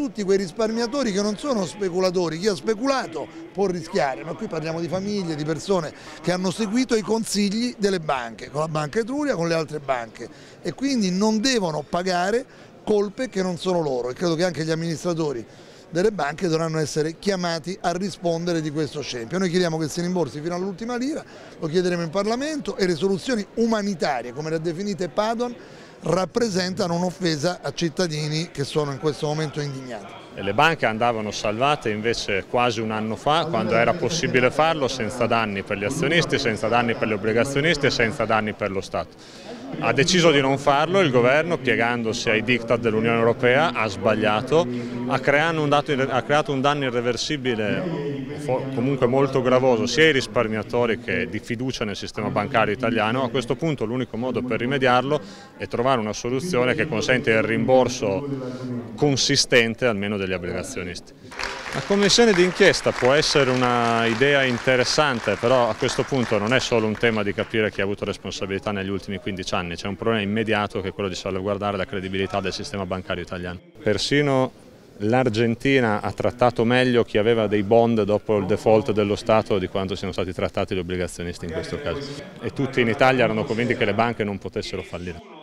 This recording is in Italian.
tutti quei risparmiatori che non sono speculatori, chi ha speculato può rischiare, ma qui parliamo di famiglie, di persone che hanno seguito i consigli delle banche, con la Banca Etruria, con le altre banche e quindi non devono pagare colpe che non sono loro e credo che anche gli amministratori delle banche dovranno essere chiamati a rispondere di questo scempio. Noi chiediamo che si rimborsi fino all'ultima lira, lo chiederemo in Parlamento e le soluzioni umanitarie, come le ha definite Padon, rappresentano un'offesa a cittadini che sono in questo momento indignati. Le banche andavano salvate invece quasi un anno fa, quando era possibile farlo senza danni per gli azionisti, senza danni per gli obbligazionisti e senza danni per lo Stato. Ha deciso di non farlo, il governo piegandosi ai diktat dell'Unione Europea ha sbagliato, ha creato, un ha creato un danno irreversibile comunque molto gravoso sia ai risparmiatori che di fiducia nel sistema bancario italiano, a questo punto l'unico modo per rimediarlo è trovare una soluzione che consente il rimborso consistente almeno degli obbligazionisti. La commissione d'inchiesta può essere un'idea interessante, però a questo punto non è solo un tema di capire chi ha avuto responsabilità negli ultimi 15 anni, c'è un problema immediato che è quello di salvaguardare la credibilità del sistema bancario italiano. Persino l'Argentina ha trattato meglio chi aveva dei bond dopo il default dello Stato di quanto siano stati trattati gli obbligazionisti in questo caso. E tutti in Italia erano convinti che le banche non potessero fallire.